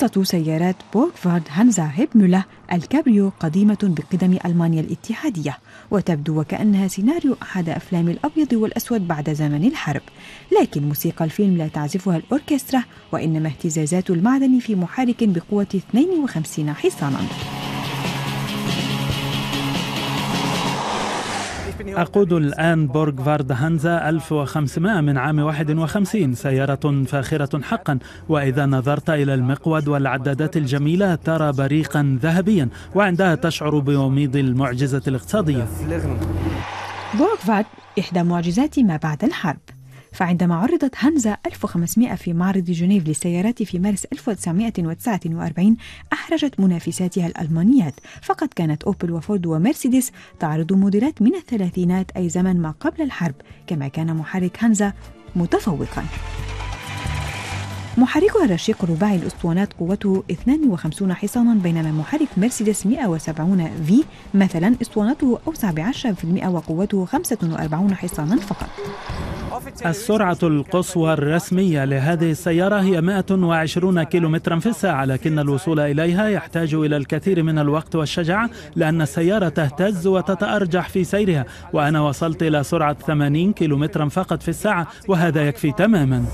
قصة سيارات بورغفارد هانزا هيبمولر الكابريو قديمة بقدم ألمانيا الاتحادية وتبدو وكأنها سيناريو أحد أفلام الأبيض والأسود بعد زمن الحرب. لكن موسيقى الفيلم لا تعزفها الأوركسترا وإنما اهتزازات المعدن في محرك بقوة 52 حصانا. أقود الآن بورغفارد هانزا 1500 من عام 51 سيارة فاخرة حقا. وإذا نظرت إلى المقود والعدادات الجميلة ترى بريقا ذهبيا وعندها تشعر بوميض المعجزة الاقتصادية. بورغ فارد إحدى معجزات ما بعد الحرب. فعندما عرضت هانزا 1500 في معرض جنيف للسيارات في مارس 1949 أحرجت منافساتها الألمانيات. فقد كانت أوبل وفورد ومرسيدس تعرض موديلات من الثلاثينات أي زمن ما قبل الحرب كما كان محرك هانزا متفوقا. محركها الرشيق الرباعي الأسطوانات قوته 52 حصانا بينما محرك مرسيدس 170 في مثلا أسطوانته أوسع ب 10% وقوته 45 حصانا فقط. السرعة القصوى الرسمية لهذه السيارة هي 120 كيلومترا في الساعة لكن الوصول إليها يحتاج إلى الكثير من الوقت والشجاعة لأن السيارة تهتز وتتأرجح في سيرها وأنا وصلت إلى سرعة 80 كيلومترا فقط في الساعة وهذا يكفي تماما.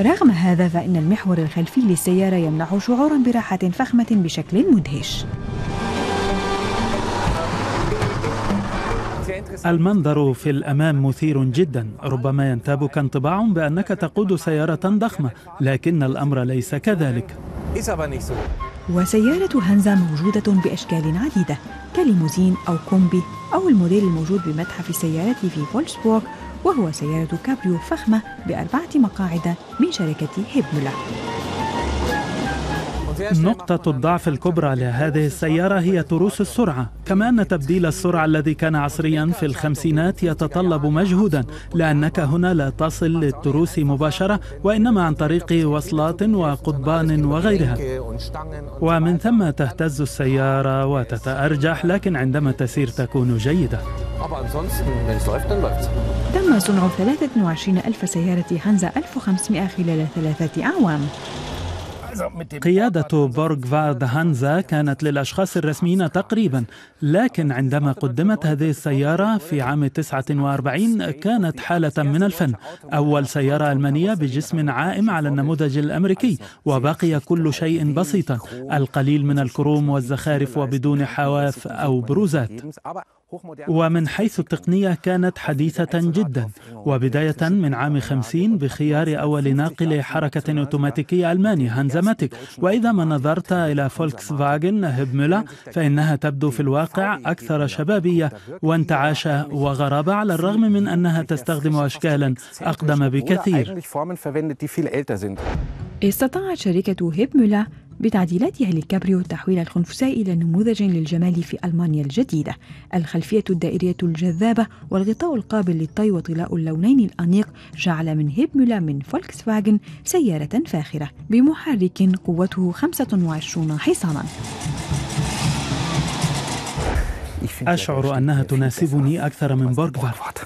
رغم هذا فإن المحور الخلفي للسيارة يمنح شعورا براحة فخمة بشكل مدهش. المنظر في الأمام مثير جدا. ربما ينتابك انطباع بأنك تقود سيارة ضخمة لكن الأمر ليس كذلك. وسيارة هانزا موجودة بأشكال عديدة كليموزين أو كومبي أو الموديل الموجود بمتحف السيارات في فولفسبورغ وهو سيارة كابريو فخمة بأربعة مقاعد من شركة هيبمولر نقطة الضعف الكبرى لهذه السيارة هي تروس السرعة كما أن تبديل السرعة الذي كان عصريا في الخمسينات يتطلب مجهودا لأنك هنا لا تصل للتروس مباشرة وإنما عن طريق وصلات وقضبان وغيرها. ومن ثم تهتز السيارة وتتأرجح لكن عندما تسير تكون جيدة. تم صنع 23 ألف سيارة هانزا 1500 خلال ثلاثة أعوام. قيادة بورغ فارد هانزا كانت للأشخاص الرسميين تقريبا لكن عندما قدمت هذه السيارة في عام 49 كانت حالة من الفن. أول سيارة ألمانية بجسم عائم على النموذج الأمريكي وبقي كل شيء بسيطا القليل من الكروم والزخارف وبدون حواف أو بروزات. ومن حيث التقنية كانت حديثة جدا وبداية من عام 50 بخيار أول ناقل حركة أوتوماتيكية ألماني هانزماتيك وإذا ما نظرت إلى فولكس فاجن هيبمولر فإنها تبدو في الواقع أكثر شبابية وانتعاشة وغرابة على الرغم من أنها تستخدم أشكالا أقدم بكثير استطاعت شركة هيبمولر بتعديلاتها للكابريو تحويل الخنفساء إلى نموذج للجمال في ألمانيا الجديدة. الخلفية الدائرية الجذابة والغطاء القابل للطي وطلاء اللونين الأنيق جعل من هيبمولر من فولكس فاجن سيارة فاخرة بمحرك قوته 25 حصانا. أشعر أنها تناسبني أكثر من بورغفارد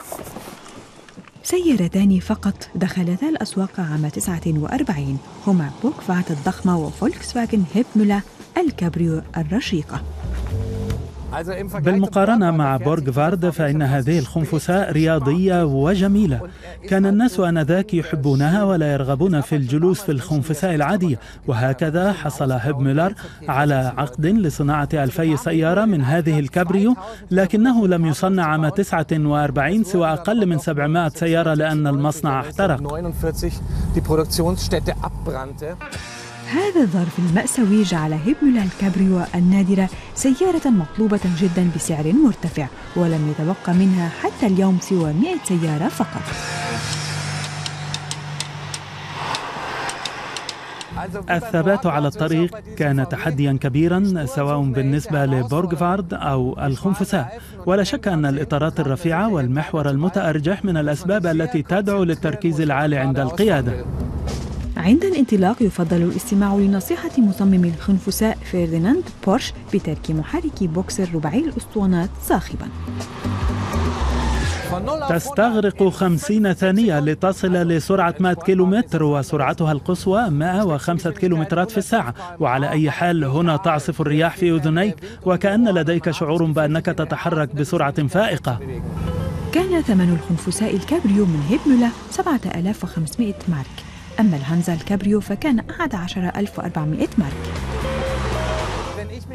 سيارتان فقط. دخلتا الأسواق عام 49 هما بورغفارد الضخمة وفولكس فاجن هيبمولر الكابريو الرشيقة. بالمقارنة مع بورغفارد فإن هذه الخنفساء رياضية وجميلة كان الناس آنذاك يحبونها ولا يرغبون في الجلوس في الخنفساء العادية وهكذا حصل هيبمولر على عقد لصناعة ألفي سيارة من هذه الكابريو لكنه لم يصنع عام 49 سوى أقل من 700 سيارة لأن المصنع احترق هذا الظرف المأساوي جعل هيبمولر الكابريو النادرة سيارة مطلوبة جدا بسعر مرتفع ولم يتبقى منها حتى اليوم سوى 100 سيارة فقط. الثبات على الطريق كان تحديا كبيرا سواء بالنسبة لبورغفارد أو الخنفساء. ولا شك أن الإطارات الرفيعة والمحور المتأرجح من الأسباب التي تدعو للتركيز العالي عند القيادة. عند الانطلاق يفضل الاستماع لنصيحة مصمم الخنفساء فرديناند بورش بترك محرك بوكسر رباعي الأسطوانات صاخبا. تستغرق خمسين ثانية لتصل لسرعة 100 كيلومتر وسرعتها القصوى 105 كيلومترات في الساعة. وعلى أي حال هنا تعصف الرياح في أذنيك وكأن لديك شعور بأنك تتحرك بسرعة فائقة. كان ثمن الخنفساء الكابريو من هيبمولر 7500 مارك. أما الهانزا الكابريو فكان 11400 مارك.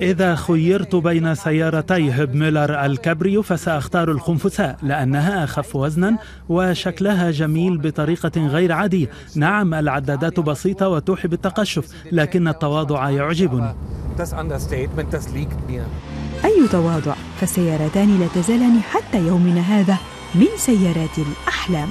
إذا خيرت بين سيارتي هيبمولر الكابريو فسأختار الخنفساء لأنها أخف وزنا وشكلها جميل بطريقة غير عادية. نعم العدادات بسيطة وتوحي بالتقشف لكن التواضع يعجبني. أي تواضع؟ فالسيارتان لا تزالان حتى يومنا هذا من سيارات الأحلام.